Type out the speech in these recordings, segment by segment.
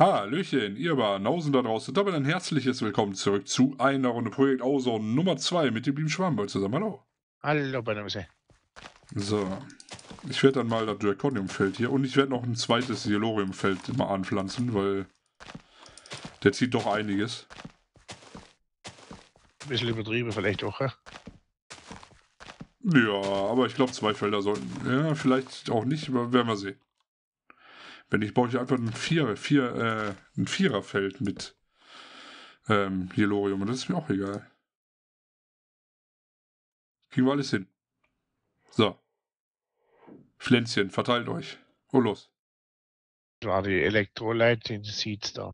Hallöchen, ihr Banausen da draußen. Damit ein herzliches Willkommen zurück zu einer Runde Projekt Ozone Nummer 2 mit dem lieben Schwammbold zusammen. Hallo. Hallo, Banause. So, ich werde dann mal das Draconium-Feld hier und ich werde noch ein zweites Yellorium-Feld mal anpflanzen, weil der zieht doch einiges. Ein bisschen übertrieben vielleicht auch, ja? Ja, aber ich glaube, zwei Felder sollten. Ja, vielleicht auch nicht, aber werden wir sehen. Wenn nicht, baue ich einfach ein, Vier, Vier, äh, ein Viererfeld mit ähm, Yellorium und das ist mir auch egal. Kriegen wir alles hin. So. Pflänzchen, verteilt euch. Oh, los. Das war die Elektrolyte in Seeds da.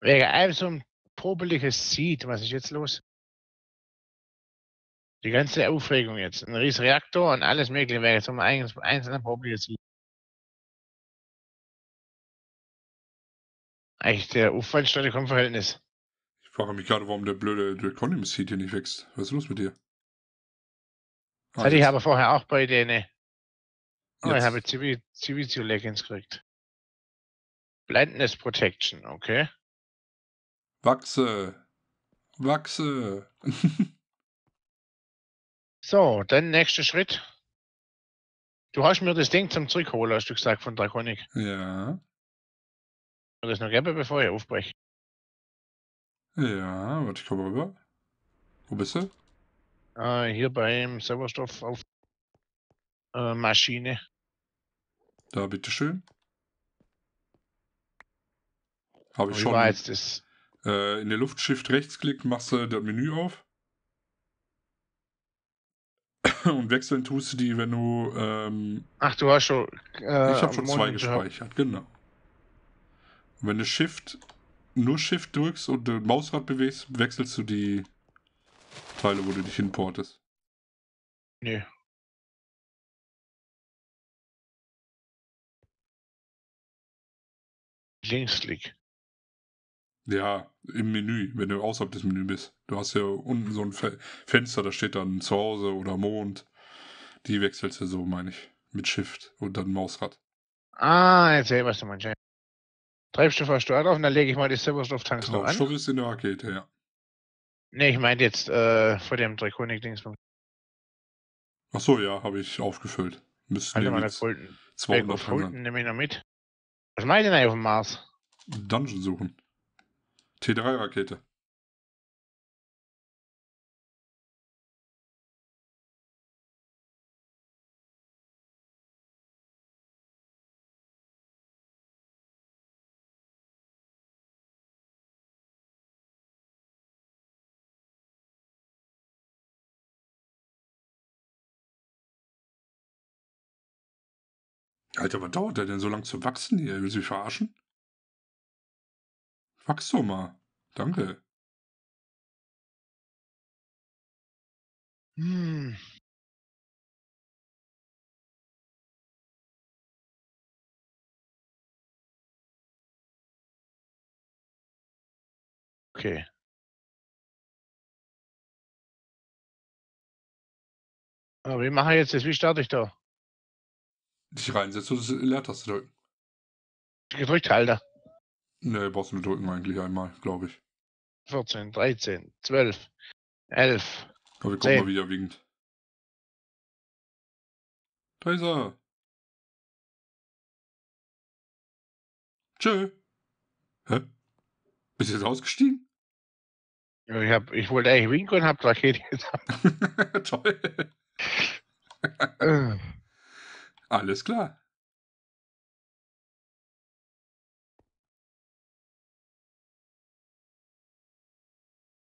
Wegen einem so ein popeliges Seed, was ist jetzt los? Die ganze Aufregung jetzt. Ein riesen Reaktor und alles mögliche wäre jetzt um ein einzelner popeliges Seed. Eigentlich der Aufwand statt Verhältnis. Ich frage mich gerade, warum der blöde Draconium Seed hier nicht wächst. Was ist los mit dir? Das Ah, hatte ich aber vorher auch bei denen. Oh, ich Jetzt. habe Civizio-Leggings gekriegt. Blindness Protection, okay. Wachse. Wachse. So, dann nächster Schritt. Du hast mir das Ding zum Zurückholen, hast du gesagt, von Draconic. ja. Und das noch geben, bevor ich aufbreche. Ja, warte, ich komme rüber. Wo bist du? Äh, hier beim Sauerstoff auf äh, Maschine. Da, bitteschön. Habe ich schon. war jetzt das? Äh, in der Luft Shift rechtsklick, machst du das Menü auf. Und wechseln tust du die, wenn du. Ähm, Ach, du hast schon. Äh, ich habe schon zwei gespeichert, genau. Und wenn du Shift, nur Shift drückst und das Mausrad bewegst, wechselst du die Teile, wo du dich hinportest. Nö. Linksklick. Ja, im Menü, wenn du außerhalb des Menüs bist. Du hast ja unten so ein Fe Fenster, da steht dann Zuhause oder Mond. Die wechselst du so, meine ich. Mit Shift und dann Mausrad. Ah, jetzt sehe ich, was du meinst. Treibstoff hast du drauf und dann lege ich mal die Sauerstofftanks noch an. Treibstoff ist in der Rakete, ja. Ne, ich meinte jetzt äh, vor dem Draconic-Dings. Ach so, ja, habe ich aufgefüllt. Der jetzt Fulton. Weg 200 auf dran Fulton sein. nehme ich noch mit. Was meint ihr denn auf dem Mars? Dungeon suchen. T3-Rakete. Alter, was dauert der denn so lang zu wachsen hier? Will sie mich verarschen? Wachs doch mal. Danke. Hm. Okay. Aber wie mache ich jetzt das? Wie starte ich da? Dich reinsetzen und das Leertaste drücken. Gedrückt halte. Ne, brauchst du nur drücken eigentlich einmal, glaube ich. 14, 13, 12, 11. Aber wir gucken Zehn. mal, wie er winkt. Da ist er. Tschö. Hä? Bist du jetzt ausgestiegen? Ja, Ich, hab, ich wollte eigentlich winken und habe die Rakete jetzt. Toll. Äh, Alles klar.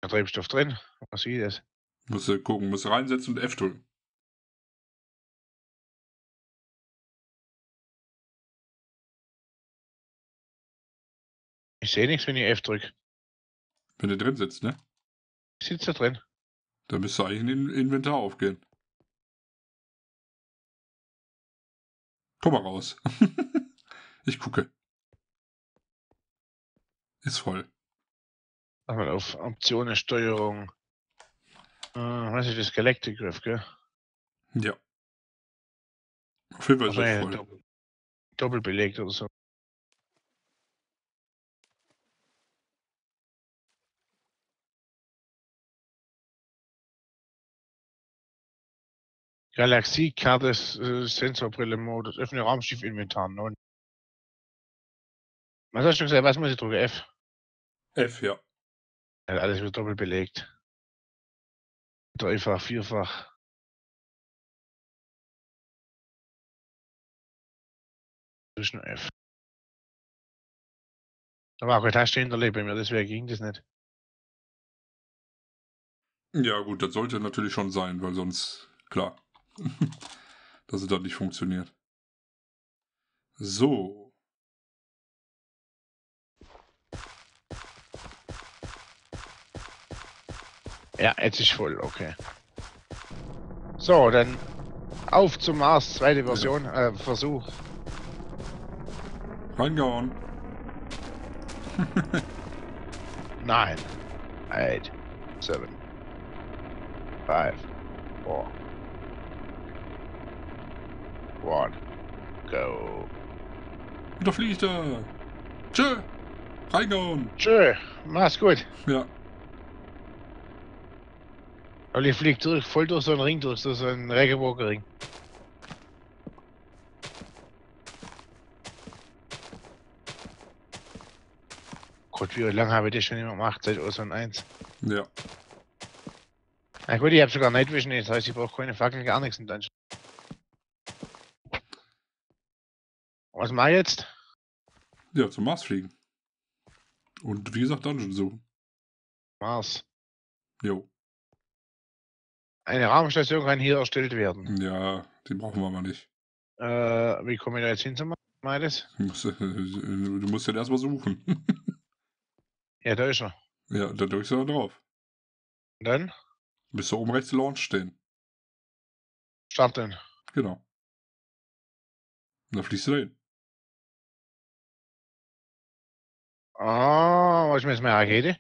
Treibstoff drin. Was sieht das? Musst du gucken, musst du reinsetzen und F drücken. Ich sehe nichts, wenn ich F drücke. Wenn du drin sitzt, ne? Ich sitze da drin. Dann müsste eigentlich ein In- Inventar aufgehen. Komm mal raus. ich gucke. Ist voll. Mal auf Optionen, Steuerung. Äh, was ist das Galactic Griff, gell? Ja. Auf jeden Fall ist voll. doppelt, doppelt belegt oder so. Galaxiekarte, äh, Sensorbrille Modus, öffne Raumschiff Inventar 9. Was hast du gesagt? Was muss ich drücken? F? F, ja. Ja, alles wird doppelt belegt. Dreifach, vierfach. Zwischen F. Da war auch eine Taste hinterlegt bei mir, deswegen ging das nicht. Ja, gut, das sollte natürlich schon sein, weil sonst, klar, dass es dann nicht funktioniert. So. Ja, jetzt ist voll, okay. So, dann auf zum Mars, zweite Version, äh, Versuch. Reingehauen. Nine, eight, seven, five, four, one, go. Und da fliegt er. Tschö. Reingehauen. Tschö, mach's gut. Ja. Olli fliegt durch, voll durch so einen Ring durch, so so einen Regenbogenring. Gott, wie lange habe ich das schon immer gemacht? Seit Oson 1. Ja. Na gut, ich habe sogar Night Vision, das heißt, ich brauche keine Fackel, gar nichts im Dungeon. Was mach ich jetzt? Ja, zum Mars fliegen. Und wie gesagt, Dungeon suchen. Mars. Jo. Eine Raumstation kann hier erstellt werden. Ja, die brauchen wir aber nicht. Äh, wie komme ich da jetzt hin zum das? Du musst, du musst den erstmal suchen. Ja, da ist er. ja, da drückst du da drauf. Und dann? Bis da oben rechts Launch stehen. Starten. Genau. Und da fließt du dahin. Ah, was ist mit meiner Rakete?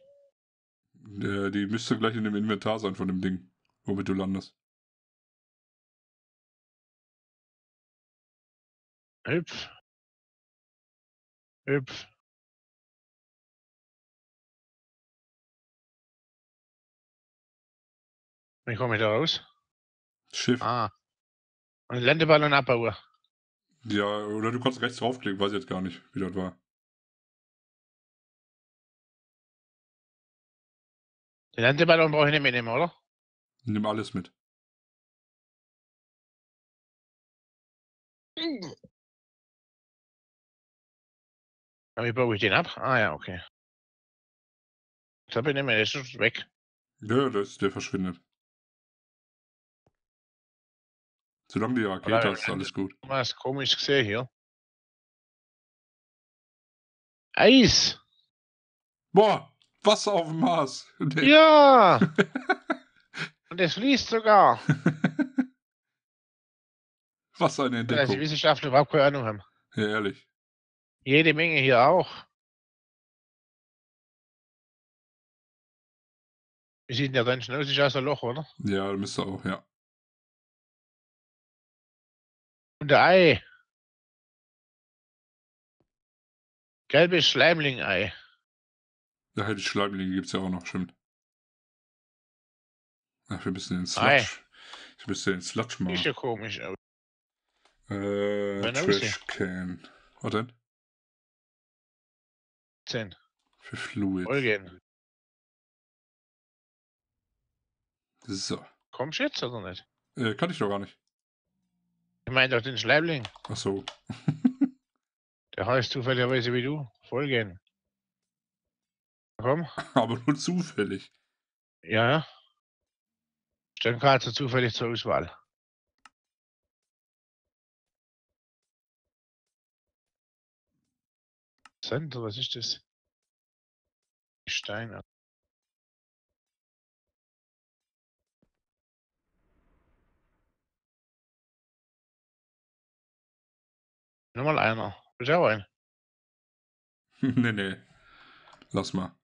Äh, die müsste gleich in dem Inventar sein von dem Ding, womit du landest. Hüpf. Hüpf. Wie komme ich da raus? Schiff. Ah. Und Landeballon abbauen. Ja, oder du kannst rechts draufklicken, weiß ich jetzt gar nicht, wie das war. Den Landeballon brauche ich nicht mitnehmen, oder? Nimm alles mit. Aber wie baue ich den ab? Ah ja, okay. Da bin ich mir, der ist weg. Ja, das, der verschwindet. Solange die Rakete Oder- ist alles gut. Was komisch gesehen hier. Eis! Boah, Wasser auf dem Mars. Ja! Und es fließt sogar. Was eine Dass die Entdeckung. Wissenschaftler überhaupt keine Ahnung haben. Ja, ehrlich. Jede Menge hier auch. Wie sieht denn der Dungeon aus? Ist ein Loch, oder? Ja, müsste auch, ja. Und der Ei. Gelbes Schleimling-Ei. Da hätte ich Schleimlinge gibt's ja auch noch, stimmt. Ach, wir müssen den. Sludge. Ich müsste den Sludge Sieht machen. ja komisch aus. Äh, Meine Trash Can. Was denn? 10. Für Fluid. Eugen. So. Kommst du jetzt oder nicht? Äh, kann ich doch gar nicht. Ich meine doch den Schleimling. Ach so. Der heißt zufälligerweise wie du. Folgen. Komm. Aber nur zufällig. Ja, ja. So zufällig zur Auswahl. Center, was ist das? Stein. Nur mal einer. Ist auch ein. nee, nee. Lass mal.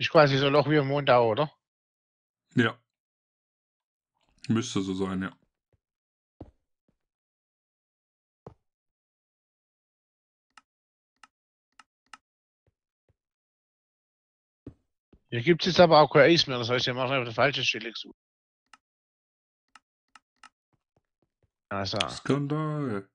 Ist quasi so ein Loch wie im Mond auch, oder? Ja. Müsste so sein, ja. Hier gibt es jetzt aber auch kein Eis mehr, das heißt, wir machen auf der falschen Stelle gesucht. Also, Skandal.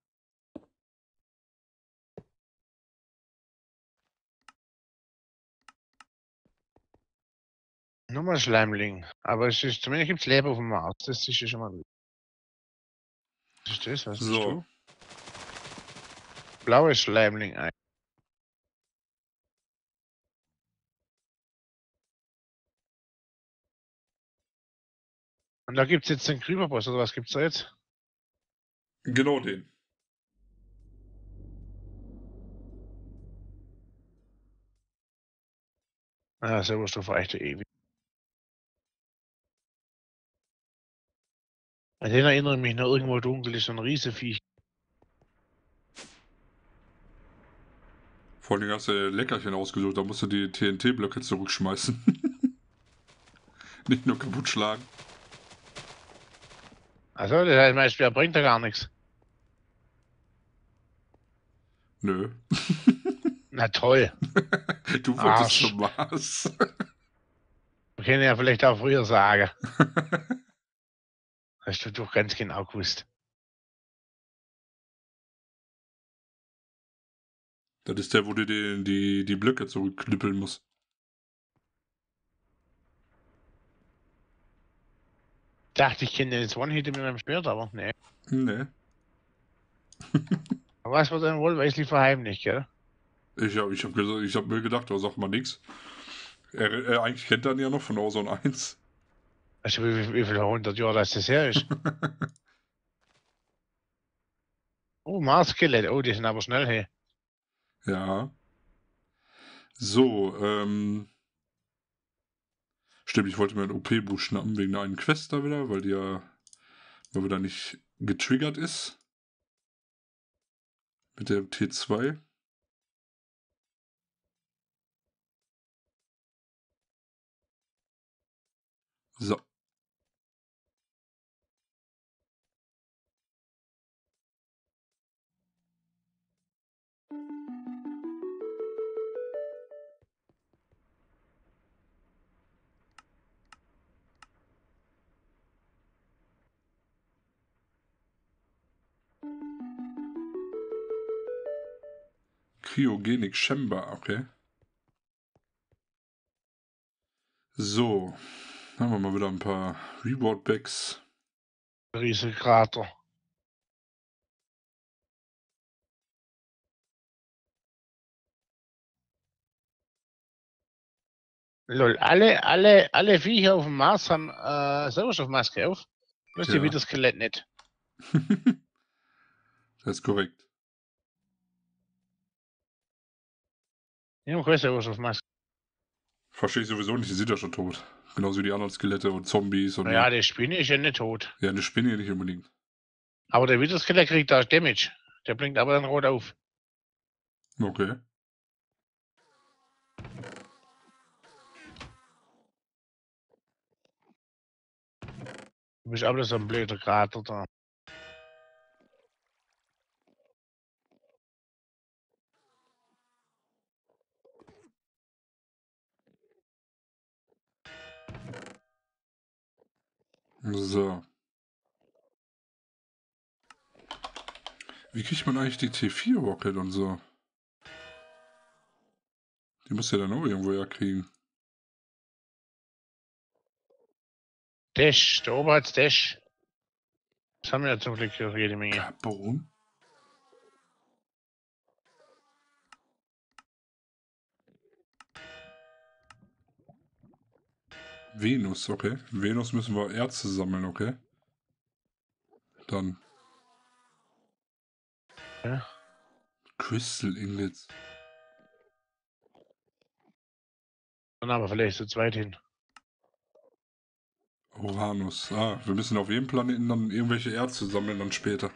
Nochmal Schleimling. Aber es ist, zumindest gibt es Leben auf dem Mars, das ist ja schon mal gut. Was ist das? Was So. du? Blaues Schleimling ein. Und da gibt es jetzt den Krüberboss, oder was gibt's da jetzt? Genau den. Ah, Servusstoff reichte ewig. An den erinnere ich mich noch irgendwo dunkel, ist so ein Riesenviech. Vor allem hast du Leckerchen ausgesucht, da musst du die TNT-Blöcke zurückschmeißen. Nicht nur kaputt schlagen. Also, das heißt, mein bringt ja gar nichts. Nö. Na toll. Du wolltest Arsch. zum Mars. Wir können ja vielleicht auch früher sagen. Hast du doch ganz genau gewusst. Das ist der, wo du die, die, die Blöcke zurückknüppeln musst. Dachte, ich kenne den One-Hit mit meinem Schwert, aber nee. Nee. Aber was wird denn wohl Wesley verheimlicht, gell? Ich habe ich hab ich hab mir gedacht, da sagt man nichts. Er, er eigentlich kennt er ihn ja noch von Ozone 1. Weißt du, wie, wie, viele hundert Jahre das das her ist? oh, Mars-Skelett. Oh, die sind aber schnell, hey. Ja. So, ähm. Stimmt, ich wollte mir ein OP-Buch schnappen wegen der einen Quest da wieder, weil die ja weil wieder nicht getriggert ist. Mit der T2. So. Cryogenic Chamber, okay. So, haben wir mal wieder ein paar Reward-Bags. Riesenkrater. Lol, alle, alle, alle Viecher auf dem Mars haben äh, Sauerstoffmaske auf. Bloß Ja. wieder Skelett nicht. das ist korrekt. Die haben keine Sauerstoffmaske. Verstehe ich sowieso nicht, die sind ja schon tot. Genauso wie die anderen Skelette und Zombies und Naja, die Spinne ist ja nicht tot. ja, eine Spinne nicht unbedingt. Aber der Widerskelett kriegt da Damage. Der blinkt aber dann rot auf. Okay. Du bist aber so ein blöder Krater da. So. Wie kriegt man eigentlich die T4 Rocket und so? Die muss ja dann auch irgendwo herkriegen. Dash, da oben hat's Dash. Das haben wir ja zum Glück jede Menge. Carbon? Venus, okay. Venus müssen wir Erze sammeln, okay. Dann Ja. Crystal Ingots. Dann aber vielleicht zu zweit hin. Uranus. Ah, wir müssen auf jedem Planeten dann irgendwelche Erze sammeln dann später.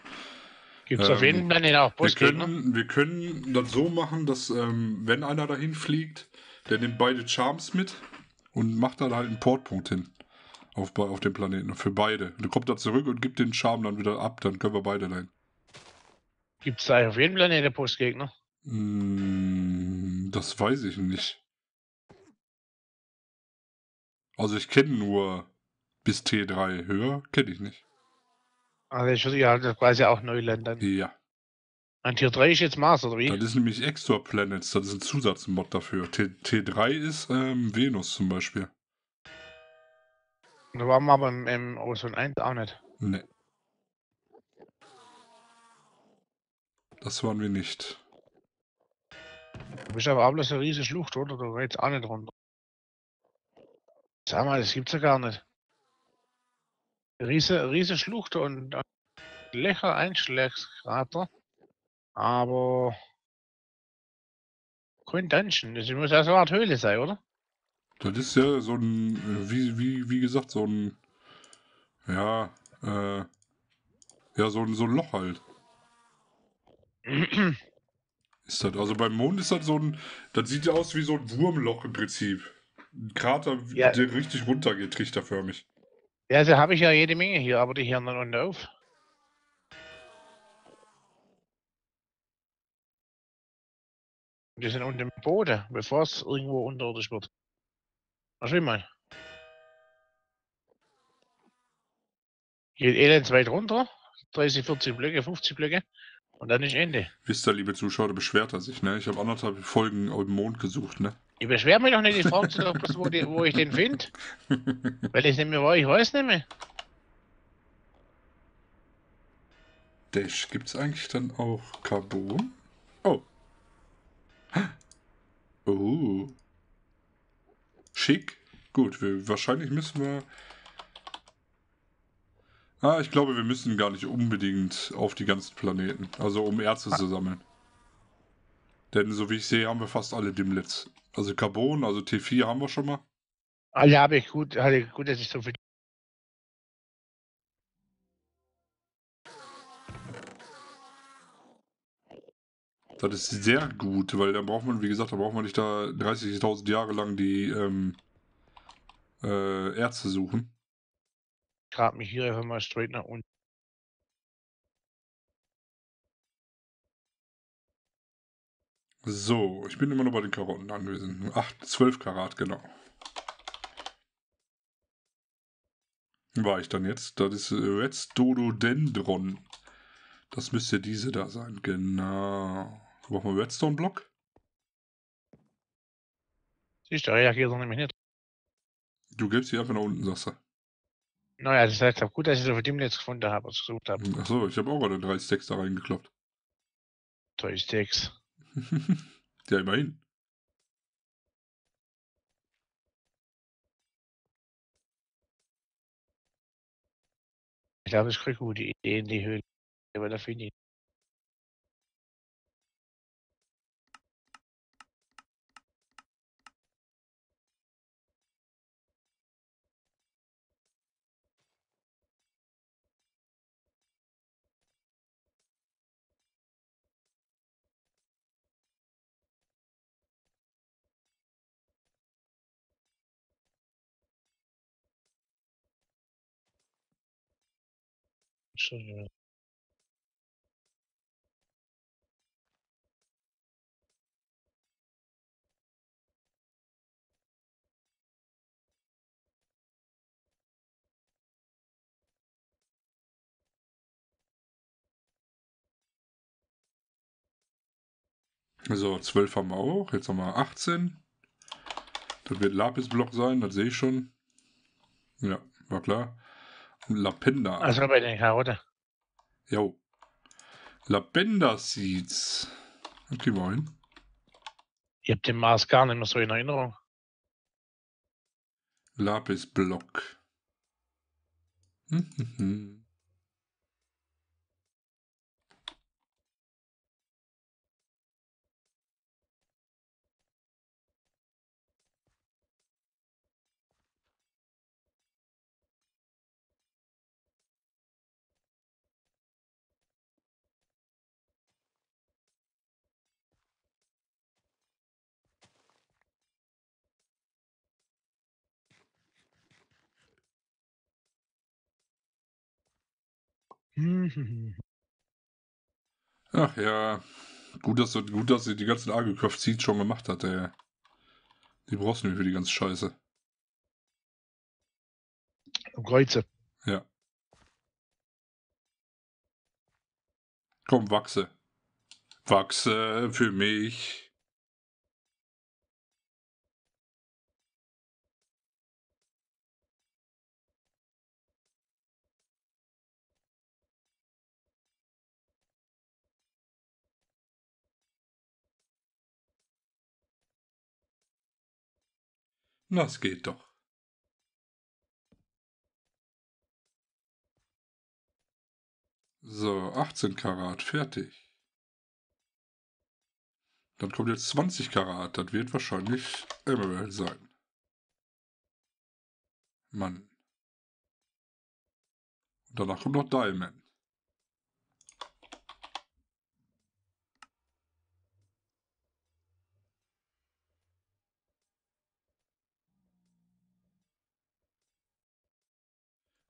Gibt's auf Ähm, jeden Planeten auch Wir Bossgegner? können, wir können das so machen, dass ähm, wenn einer dahin fliegt, der nimmt beide Charms mit. Und macht dann halt einen Portpunkt hin. Auf, auf dem Planeten. Für beide. Und dann kommt er zurück und gibt den Charme dann wieder ab. Dann können wir beide dahin. Gibt's da auf jedem Planeten Postgegner? Mm, Das weiß ich nicht. Also ich kenne nur bis T3. Höher kenne ich nicht. Also ich würde ja das quasi auch Neuland dann. Ja. Und Tier 3 ist jetzt Mars, oder wie? Das ist nämlich Extra Planets. Das ist ein Zusatzmod dafür. T T3 ist ähm, Venus zum Beispiel. Da waren wir aber im, im Ozon 1 auch nicht. Ne. Das waren wir nicht. Du bist aber auch bloß eine riesige Schlucht, oder? Da geht's auch nicht runter. Sag mal, das gibt's ja gar nicht. Riese, riese Schlucht und und Löcher, Einschlagskrater. Aber kein Dungeon. Das muss also eine Art Höhle sein, oder? Das ist ja so ein, äh, wie, wie, wie gesagt, so ein, ja, äh, ja, so ein, so ein Loch halt. Ist das, also beim Mond ist das so ein, das sieht ja aus wie so ein Wurmloch im Prinzip. Ein Krater, Ja. der richtig runtergeht, trichterförmig. Ja, also habe ich ja jede Menge hier, aber die hören dann unten auf. Die sind unten im Boden, bevor es irgendwo unterirdisch wird. Was will man? Geht elends weit runter, 30, 40 Blöcke, 50 Blöcke und dann ist Ende. Wisst ihr, liebe Zuschauer, beschwert er sich, ne? Ich habe anderthalb Folgen auf dem Mond gesucht, ne? Ich beschwere mich doch nicht, ich frage doch bloß, wo, die, wo ich den finde. Weil ich nicht mehr war, ich weiß nicht mehr. Dash, gibt's eigentlich dann auch Carbon? Oh. Oh. Schick. Gut, wir, wahrscheinlich müssen wir. Ah, ich glaube, wir müssen gar nicht unbedingt auf die ganzen Planeten. Also um Erze zu sammeln. Denn so wie ich sehe, haben wir fast alle Dimlets. Also Carbon, also T4 haben wir schon mal. Alle habe ich gut, hatte gut, dass ich so viel. Das ist sehr gut, weil da braucht man, wie gesagt, da braucht man nicht da 30.000 Jahre lang die ähm, äh, Erze suchen. Grab mich hier einfach mal straight nach unten. So, ich bin immer noch bei den Karotten anwesend. 8, 12 Karat, genau. War ich dann jetzt? Das ist äh, Redstododendron. Das müsste diese da sein, genau. Brauchen wir Redstone-Block? Siehst du, reagiert er nämlich nicht. Du gibst sie einfach nach unten, sagst du. Naja, das heißt auch gut, dass ich so viel Dimnetz gefunden habe, was ich gesucht habe. Achso, ich habe auch gerade drei Stacks da reingekloppt. Toy Sticks. ja, immerhin. Ich glaube, ich kriege gute Ideen, die Höhle. Aber da finde So, 12 haben wir auch. Jetzt haben wir 18. Das wird Lapisblock sein, das sehe ich schon. Ja, war klar. Und Lapenda. Also bei den Karotten. Jo. Lavender Seeds. Okay, mal hin. Ich habe den Mars gar nicht mehr so in Erinnerung. Lapisblock. Hm, hm, hm. Ach ja. Gut, dass, gut, dass sie die ganzen Argecraft Seeds schon gemacht hat, ey. Die brauchst du nicht für die ganze Scheiße. Kreuze. Komm, wachse. Wachse für mich. Das geht doch. So, 18 Karat, fertig. Dann kommt jetzt 20 Karat, das wird wahrscheinlich Emerald sein. Mann. Und danach kommt noch Diamond.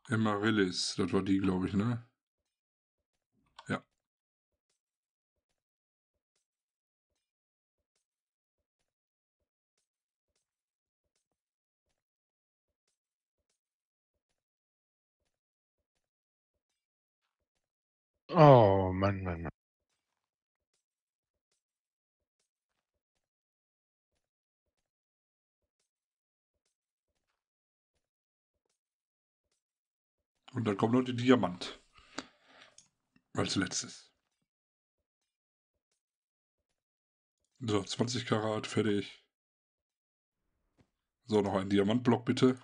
Amaryllis, das war die, glaube ich, ne? Ja. Oh, Mann, Mann, Mann. Und dann kommt noch die Diamant. Als letztes. So, 20 Karat, fertig. So, noch ein Diamantblock bitte.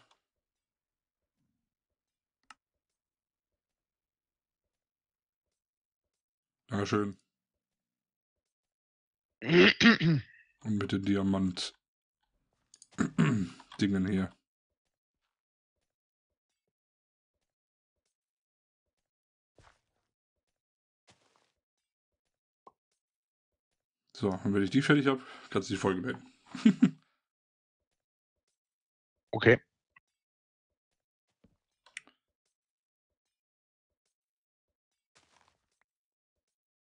Dankeschön. Und mit den Diamant Dingen hier. So, und wenn ich die fertig habe, kannst du die Folge beenden. Okay.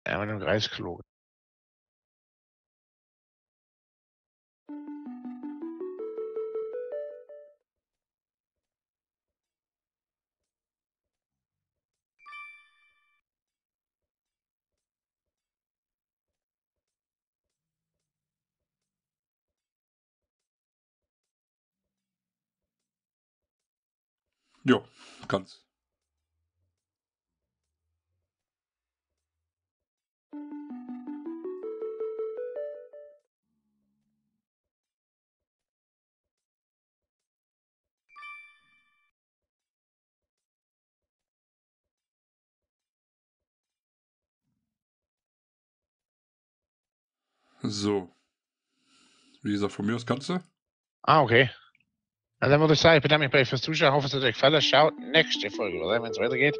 Ja, mit dem Reisklo. Jo, kannst. So. Wie gesagt, von mir aus kannst du. Ah, okay. En dan wil ik zeggen, ik bedank mich bei fürs Zuschauen. Hoffe, es hat euch gefallen. Schaut nächste Folge, oder? Wenn es weitergeht.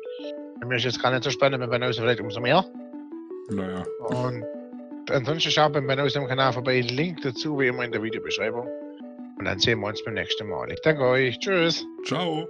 Bei mir ist jetzt gar nicht so spannend, mit Benose vielleicht umso mehr. Naja. Und ansonsten schaut beim Benose im Kanal vorbei. Link dazu wie immer in der Videobeschreibung. Und dann sehen wir uns beim nächsten Mal. Ich danke euch. Tschüss. Ciao.